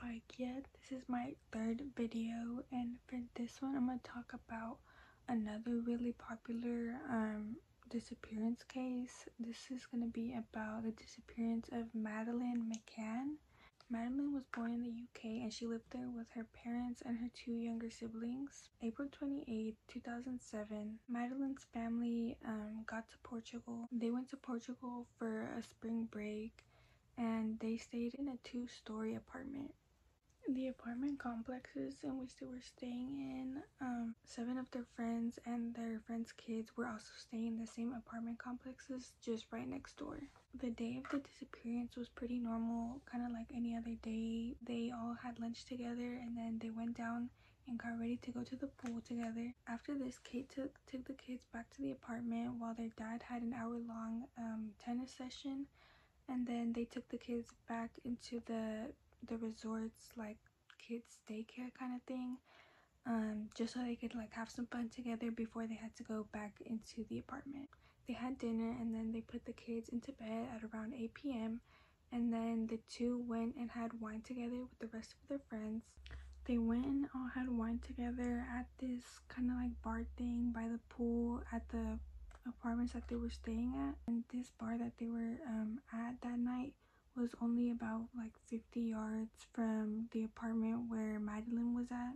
I'm yet. This is my third video and for this one I'm going to talk about another really popular um, disappearance case. This is going to be about the disappearance of Madeleine McCann. Madeleine was born in the UK and she lived there with her parents and her two younger siblings. April 28, 2007, Madeleine's family um, got to Portugal. They went to Portugal for a spring break and they stayed in a two-story apartment. The apartment complexes in which they were staying in, um, seven of their friends and their friends' kids were also staying in the same apartment complexes just right next door. The day of the disappearance was pretty normal, kind of like any other day. They all had lunch together and then they went down and got ready to go to the pool together. After this, Kate took, took the kids back to the apartment while their dad had an hour long um, tennis session and then they took the kids back into the the resorts like kids daycare kind of thing um, just so they could like have some fun together before they had to go back into the apartment. They had dinner and then they put the kids into bed at around 8 p.m and then the two went and had wine together with the rest of their friends. They went and all had wine together at this kind of like bar thing by the pool at the apartments that they were staying at and this bar that they were um, at that night was only about like 50 yards from the apartment where Madeleine was at.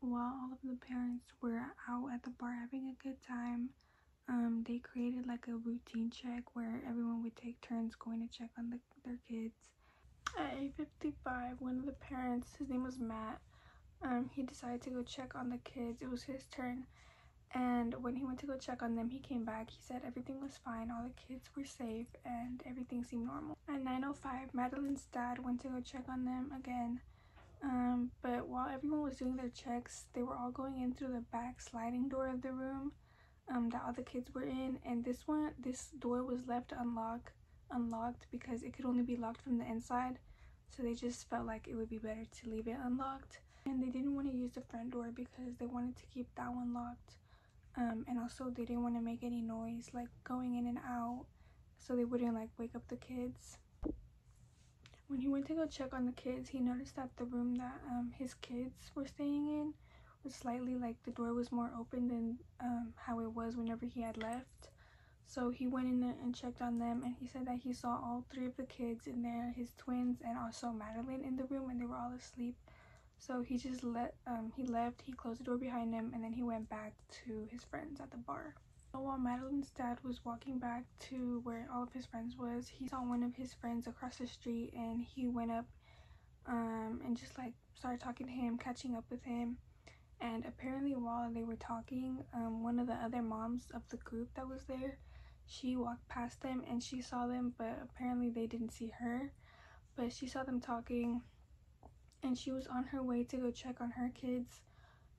While all of the parents were out at the bar having a good time, um, they created like a routine check where everyone would take turns going to check on the, their kids. At 8.55, one of the parents, his name was Matt, um, he decided to go check on the kids. It was his turn and when he went to go check on them he came back. He said everything was fine all the kids were safe and everything seemed normal. At 905 madeleine's dad went to go check on them again. Um, but while everyone was doing their checks they were all going in through the back sliding door of the room um, that all the kids were in. And this one this door was left unlocked unlocked because it could only be locked from the inside. So they just felt like it would be better to leave it unlocked. And they didn't want to use the front door because they wanted to keep that one locked um, and also they didn't want to make any noise like going in and out so they wouldn't like wake up the kids. When he went to go check on the kids he noticed that the room that um, his kids were staying in was slightly like the door was more open than um, how it was whenever he had left. So he went in there and checked on them and he said that he saw all three of the kids in there his twins and also madeleine in the room and they were all asleep so he just let um he left, he closed the door behind him and then he went back to his friends at the bar. So while Madeleine's dad was walking back to where all of his friends was, he saw one of his friends across the street and he went up um and just like started talking to him, catching up with him. And apparently while they were talking, um, one of the other moms of the group that was there, she walked past them and she saw them, but apparently they didn't see her. But she saw them talking and she was on her way to go check on her kids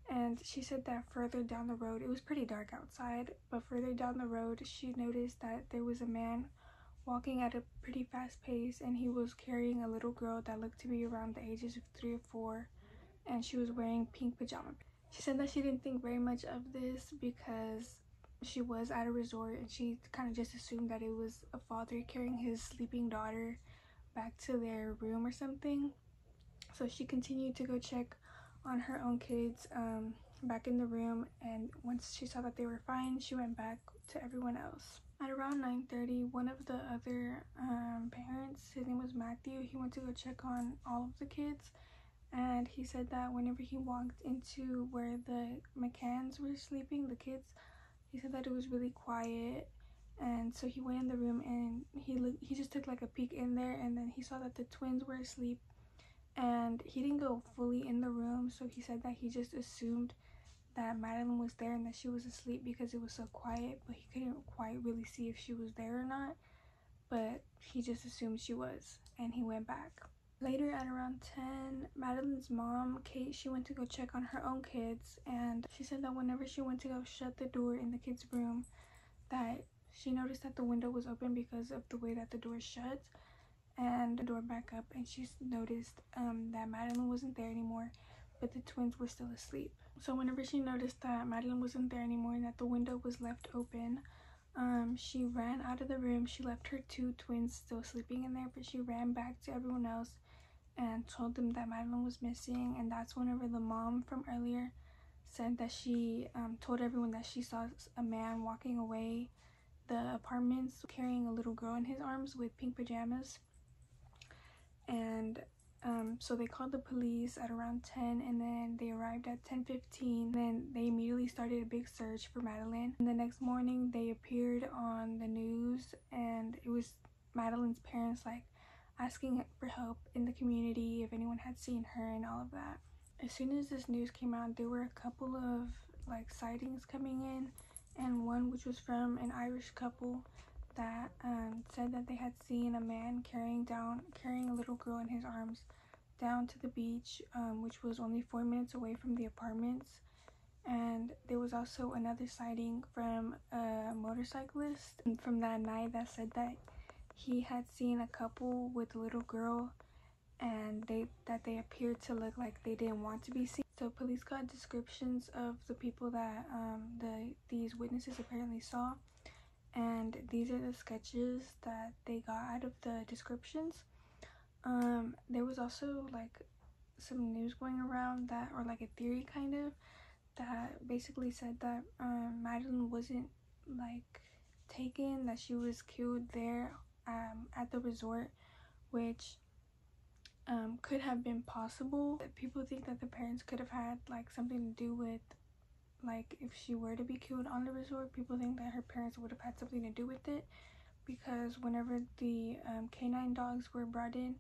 and she said that further down the road it was pretty dark outside but further down the road she noticed that there was a man walking at a pretty fast pace and he was carrying a little girl that looked to be around the ages of three or four and she was wearing pink pajama she said that she didn't think very much of this because she was at a resort and she kind of just assumed that it was a father carrying his sleeping daughter back to their room or something so she continued to go check on her own kids um, back in the room and once she saw that they were fine she went back to everyone else. At around 9:30, one of the other um, parents his name was matthew he went to go check on all of the kids and he said that whenever he walked into where the mccanns were sleeping the kids he said that it was really quiet and so he went in the room and he he just took like a peek in there and then he saw that the twins were asleep and he didn't go fully in the room so he said that he just assumed that Madeleine was there and that she was asleep because it was so quiet but he couldn't quite really see if she was there or not. But he just assumed she was and he went back. Later at around 10 Madeleine's mom Kate she went to go check on her own kids and she said that whenever she went to go shut the door in the kids room that she noticed that the window was open because of the way that the door shut and the door back up and she noticed um, that Madeleine wasn't there anymore but the twins were still asleep. So whenever she noticed that Madeleine wasn't there anymore and that the window was left open, um, she ran out of the room. She left her two twins still sleeping in there but she ran back to everyone else and told them that Madeleine was missing. And that's whenever the mom from earlier said that she um, told everyone that she saw a man walking away the apartments carrying a little girl in his arms with pink pajamas. And um, so they called the police at around 10 and then they arrived at 10.15. Then they immediately started a big search for Madeleine. And the next morning they appeared on the news and it was Madeleine's parents like asking for help in the community if anyone had seen her and all of that. As soon as this news came out, there were a couple of like sightings coming in and one which was from an Irish couple that um, said that they had seen a man carrying down carrying a little girl in his arms down to the beach um, which was only four minutes away from the apartments. And there was also another sighting from a motorcyclist from that night that said that he had seen a couple with a little girl and they that they appeared to look like they didn't want to be seen. So police got descriptions of the people that um, the these witnesses apparently saw and these are the sketches that they got out of the descriptions um, there was also like some news going around that or like a theory kind of that basically said that um, Madeleine wasn't like taken that she was killed there um, at the resort which um, could have been possible. People think that the parents could have had like something to do with like if she were to be killed on the resort. People think that her parents would have had something to do with it because whenever the um, canine dogs were brought in,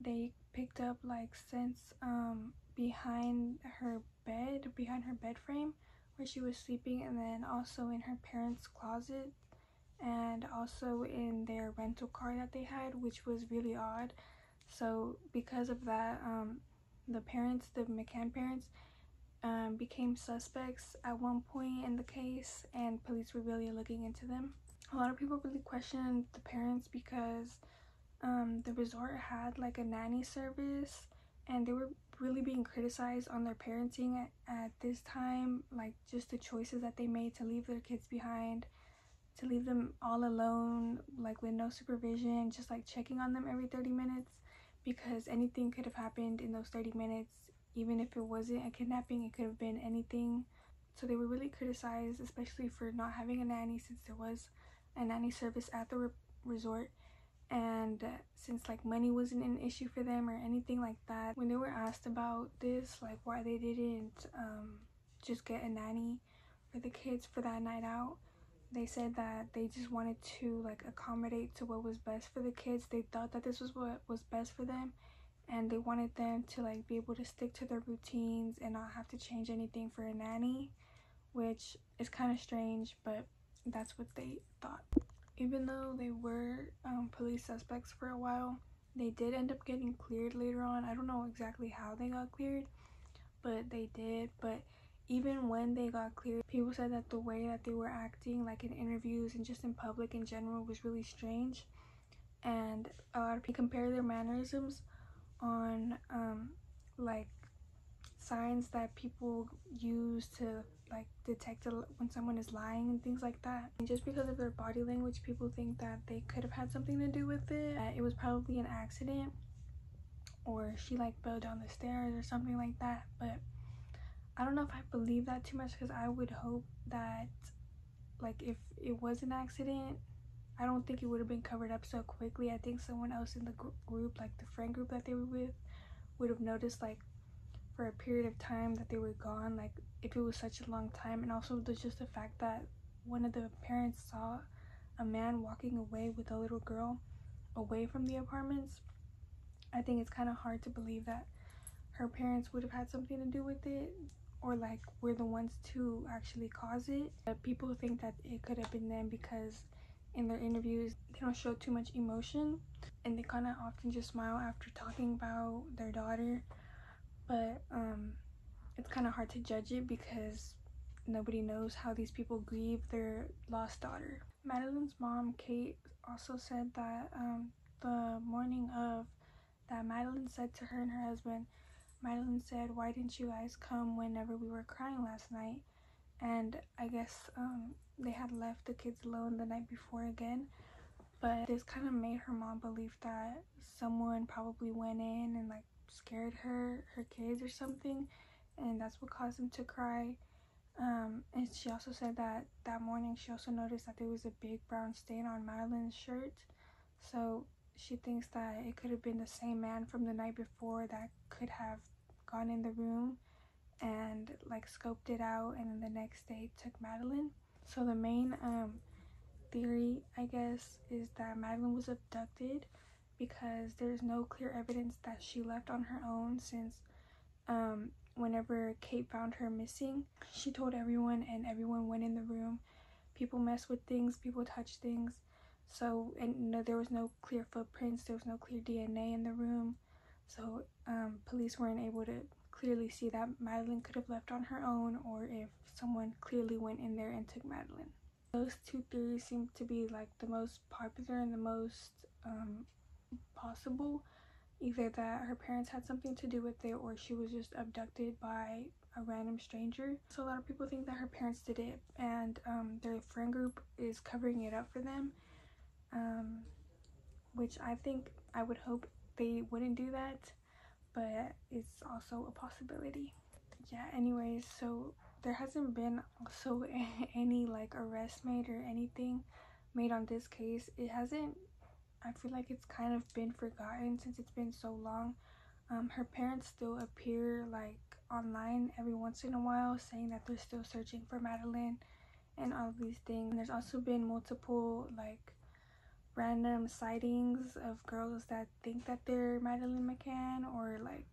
they picked up like scents um, behind her bed, behind her bed frame where she was sleeping, and then also in her parents' closet and also in their rental car that they had, which was really odd so because of that, um, the parents, the McCann parents, um, became suspects at one point in the case, and police were really looking into them. A lot of people really questioned the parents because um, the resort had like a nanny service, and they were really being criticized on their parenting at, at this time, like just the choices that they made to leave their kids behind to leave them all alone like with no supervision just like checking on them every 30 minutes because anything could have happened in those 30 minutes even if it wasn't a kidnapping it could have been anything. So they were really criticized especially for not having a nanny since there was a nanny service at the re resort. And uh, since like money wasn't an issue for them or anything like that when they were asked about this like why they didn't um, just get a nanny for the kids for that night out they said that they just wanted to like accommodate to what was best for the kids. They thought that this was what was best for them and they wanted them to like be able to stick to their routines and not have to change anything for a nanny which is kind of strange but that's what they thought. Even though they were um, police suspects for a while they did end up getting cleared later on. I don't know exactly how they got cleared but they did. But even when they got cleared, people said that the way that they were acting, like in interviews and just in public in general, was really strange. And a lot of people compare their mannerisms on um, like signs that people use to like detect when someone is lying and things like that. And just because of their body language, people think that they could have had something to do with it. It was probably an accident or she like fell down the stairs or something like that. But I don't know if I believe that too much because I would hope that like if it was an accident I don't think it would have been covered up so quickly. I think someone else in the group, like the friend group that they were with, would have noticed like for a period of time that they were gone, like if it was such a long time. And also there's just the fact that one of the parents saw a man walking away with a little girl away from the apartments. I think it's kind of hard to believe that her parents would have had something to do with it or like we're the ones to actually cause it. But people think that it could have been them because in their interviews they don't show too much emotion and they kind of often just smile after talking about their daughter. But um, it's kind of hard to judge it because nobody knows how these people grieve their lost daughter. Madeleine's mom, Kate, also said that um, the morning of that Madeleine said to her and her husband Madeleine said, why didn't you guys come whenever we were crying last night? And I guess um, they had left the kids alone the night before again. but this kind of made her mom believe that someone probably went in and like scared her her kids or something and that's what caused them to cry um, and she also said that that morning she also noticed that there was a big brown stain on Madeleine's shirt so she thinks that it could have been the same man from the night before that could have gone in the room and like scoped it out and then the next day took Madeleine. So the main um, theory, I guess, is that Madeleine was abducted because there's no clear evidence that she left on her own since um, whenever Kate found her missing, she told everyone and everyone went in the room. People mess with things, people touch things. So, and no, there was no clear footprints, there was no clear DNA in the room. So, um, police weren't able to clearly see that Madeleine could have left on her own or if someone clearly went in there and took Madeleine. Those two theories seem to be like the most popular and the most um, possible. Either that her parents had something to do with it or she was just abducted by a random stranger. So a lot of people think that her parents did it and um, their friend group is covering it up for them. Um, which I think I would hope they wouldn't do that but it's also a possibility. Yeah anyways so there hasn't been also any like arrest made or anything made on this case. It hasn't i feel like it's kind of been forgotten since it's been so long. Um, her parents still appear like online every once in a while saying that they're still searching for madeleine and all these things. There's also been multiple like random sightings of girls that think that they're Madeleine McCann or like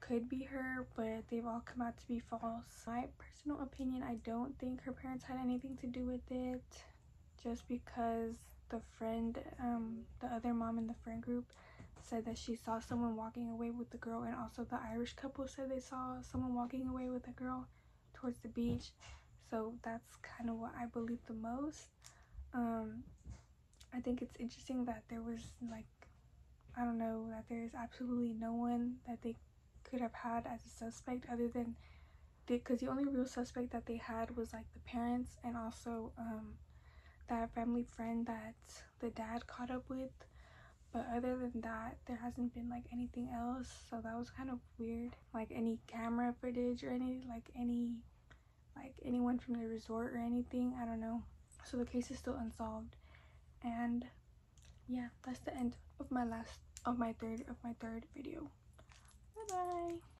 could be her but they've all come out to be false. My personal opinion i don't think her parents had anything to do with it just because the friend um the other mom in the friend group said that she saw someone walking away with the girl and also the irish couple said they saw someone walking away with a girl towards the beach. So that's kind of what i believe the most. Um I think it's interesting that there was like I don't know that there's absolutely no one that they could have had as a suspect other than because the only real suspect that they had was like the parents and also um, that family friend that the dad caught up with. But other than that there hasn't been like anything else. So that was kind of weird. Like any camera footage or any like any like anyone from the resort or anything. I don't know. So the case is still unsolved and yeah that's the end of my last of my third of my third video. Bye bye